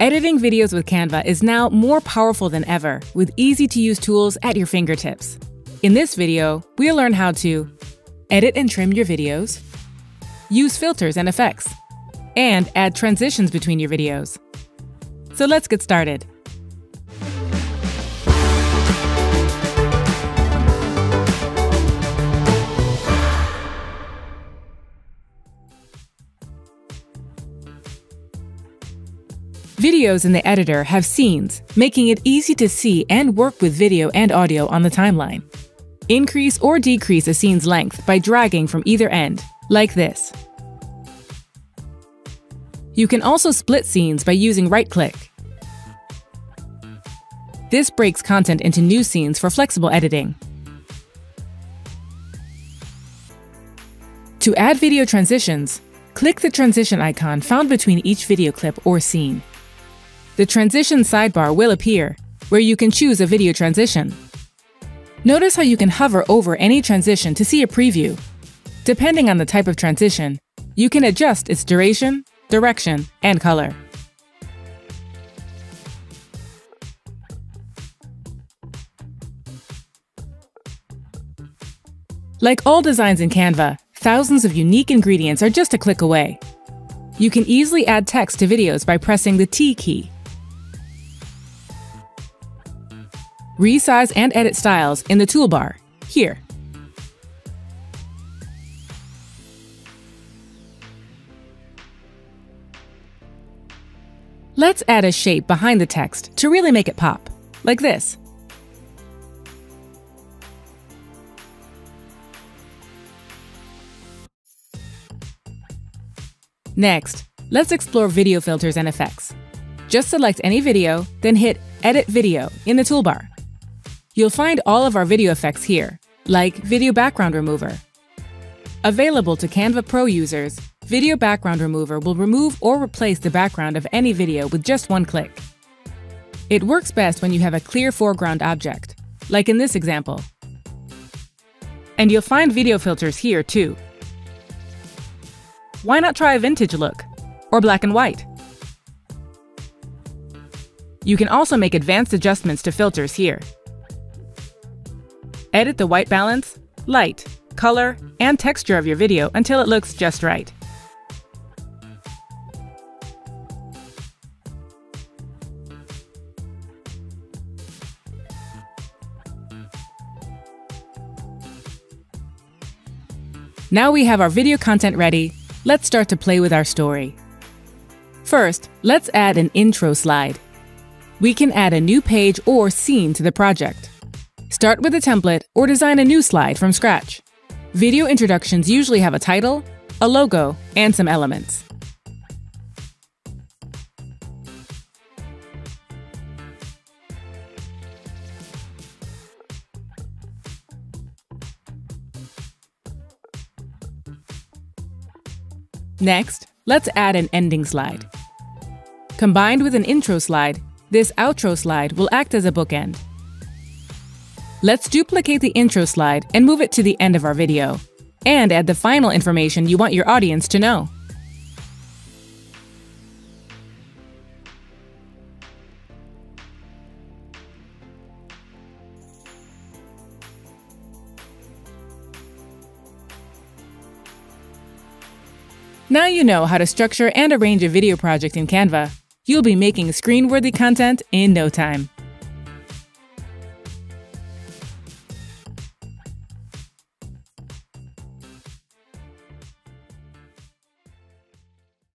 Editing videos with Canva is now more powerful than ever with easy to use tools at your fingertips. In this video, we'll learn how to edit and trim your videos, use filters and effects, and add transitions between your videos. So let's get started. Videos in the editor have scenes, making it easy to see and work with video and audio on the timeline. Increase or decrease a scene's length by dragging from either end, like this. You can also split scenes by using right-click. This breaks content into new scenes for flexible editing. To add video transitions, click the transition icon found between each video clip or scene. The transition sidebar will appear, where you can choose a video transition. Notice how you can hover over any transition to see a preview. Depending on the type of transition, you can adjust its duration, direction, and color. Like all designs in Canva, thousands of unique ingredients are just a click away. You can easily add text to videos by pressing the T key. Resize and edit styles in the toolbar, here. Let's add a shape behind the text to really make it pop, like this. Next, let's explore video filters and effects. Just select any video, then hit Edit Video in the toolbar. You'll find all of our video effects here, like Video Background Remover. Available to Canva Pro users, Video Background Remover will remove or replace the background of any video with just one click. It works best when you have a clear foreground object, like in this example. And you'll find video filters here too. Why not try a vintage look? Or black and white? You can also make advanced adjustments to filters here. Edit the white balance, light, color, and texture of your video until it looks just right. Now we have our video content ready, let's start to play with our story. First, let's add an intro slide. We can add a new page or scene to the project. Start with a template or design a new slide from scratch. Video introductions usually have a title, a logo, and some elements. Next, let's add an ending slide. Combined with an intro slide, this outro slide will act as a bookend. Let's duplicate the intro slide and move it to the end of our video, and add the final information you want your audience to know. Now you know how to structure and arrange a video project in Canva. You'll be making screen-worthy content in no time.